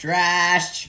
Trash.